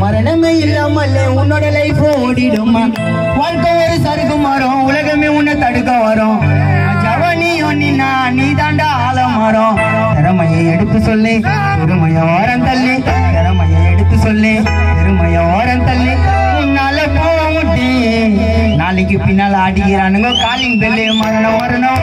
மரணமே இல்லாமல் உன்னோட லைஃப் ஓடிடுமா வாழ்க்கை அடுக்க வரும். ஜவனியும் நின்னா நீ தாண்டா ஆலமரம் திறமையை எடுத்து சொல்லி பெருமைய ஓரம் தள்ளி. திறமையை எடுத்து சொல்லி பெருமைய ஓரம் தள்ளி. உன்னால போட்டி நாளைக்கு பின்னால் ஆடிக்கிறானுங்க காலிங் பெல்லு மரணம் வரணும்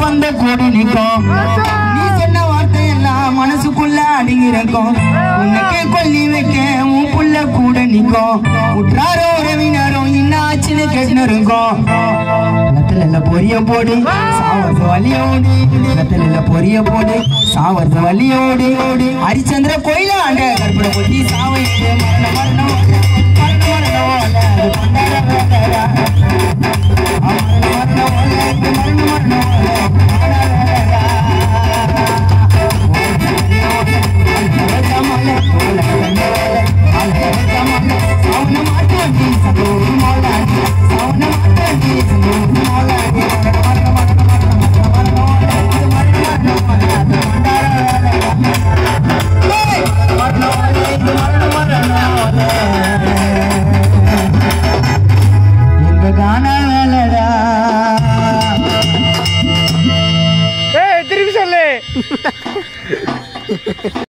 வச்சு கூடி நிற்கும். நீ சொன்ன வார்த்தை எல்லாம் மனசுக்குள்ள அடங்கிருக்கும் உனக்கு கொல்லி வைக்க உன் புள்ள கூட நிற்கும். உற்றாரோ உறவினரும் இன்னாச்சுன்னு கேட்டு இருக்கும் வெத்தல பொரிய போடு சாவரச வலியோடு வெத்தல பொரிய போடு சாவரச வழியோடு ஓடி. ஹரிச்சந்திர கோயில ஆண்ட கற்பனை பொத்தி சாவை மரணம் மரணம் ha ha ha ha ha